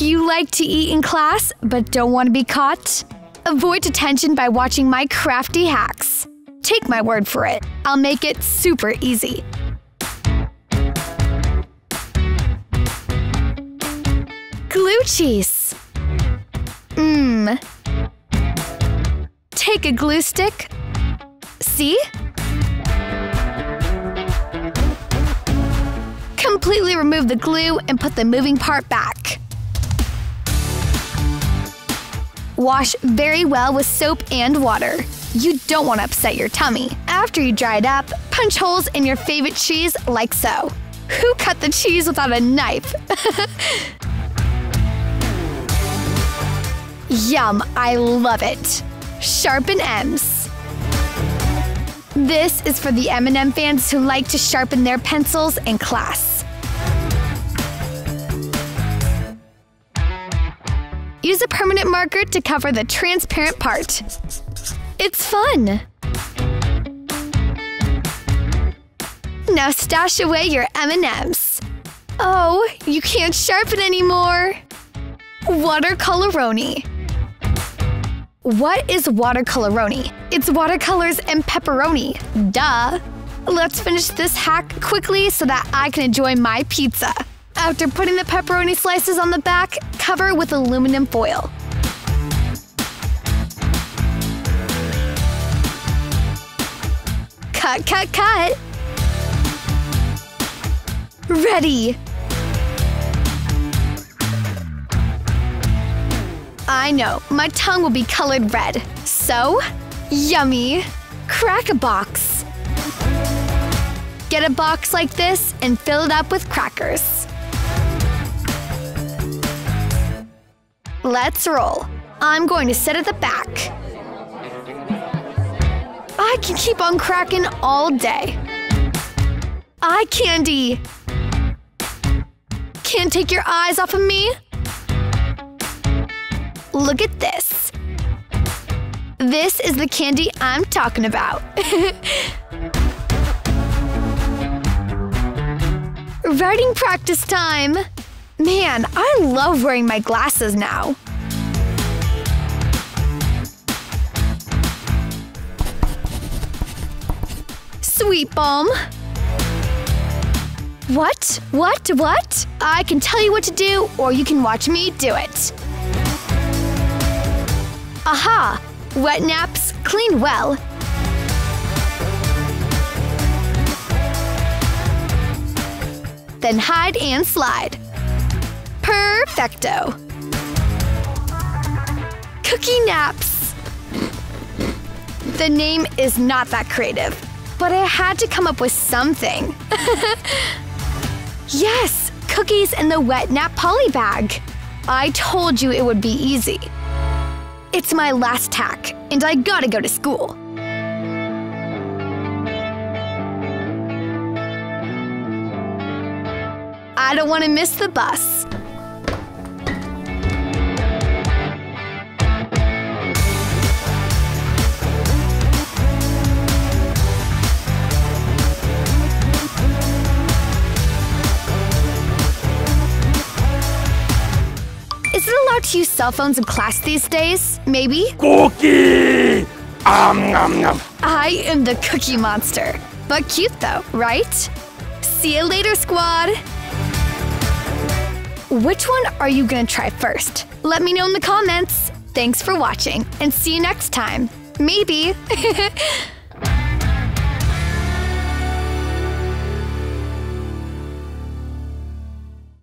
You like to eat in class, but don't want to be caught? Avoid detention by watching my crafty hacks. Take my word for it, I'll make it super easy. Glue cheese. Mmm. Take a glue stick. See? Completely remove the glue and put the moving part back. Wash very well with soap and water. You don't want to upset your tummy. After you dry it up, punch holes in your favorite cheese like so. Who cut the cheese without a knife? Yum, I love it. Sharpen M's. This is for the M&M fans who like to sharpen their pencils in class. Use a permanent marker to cover the transparent part. It's fun! Now stash away your M&Ms. Oh, you can't sharpen anymore! Watercoloroni. What is watercoloroni? It's watercolors and pepperoni. Duh! Let's finish this hack quickly so that I can enjoy my pizza. After putting the pepperoni slices on the back, cover with aluminum foil. Cut, cut, cut! Ready! I know, my tongue will be colored red. So, yummy! Crack a box. Get a box like this and fill it up with crackers. Let's roll. I'm going to sit at the back. I can keep on cracking all day. Eye candy! Can't take your eyes off of me? Look at this. This is the candy I'm talking about. Writing practice time! Man, I love wearing my glasses now. Sweet Balm. What? What? What? I can tell you what to do, or you can watch me do it. Aha! Wet naps clean well. Then hide and slide. Perfecto. Cookie naps. The name is not that creative, but I had to come up with something. yes, cookies in the wet nap poly bag. I told you it would be easy. It's my last tack, and I gotta go to school. I don't want to miss the bus. Is it allowed to use cell phones in class these days? Maybe? Cookie! Um, nom, nom. I am the cookie monster. But cute though, right? See you later, squad! Which one are you gonna try first? Let me know in the comments. Thanks for watching, and see you next time. Maybe.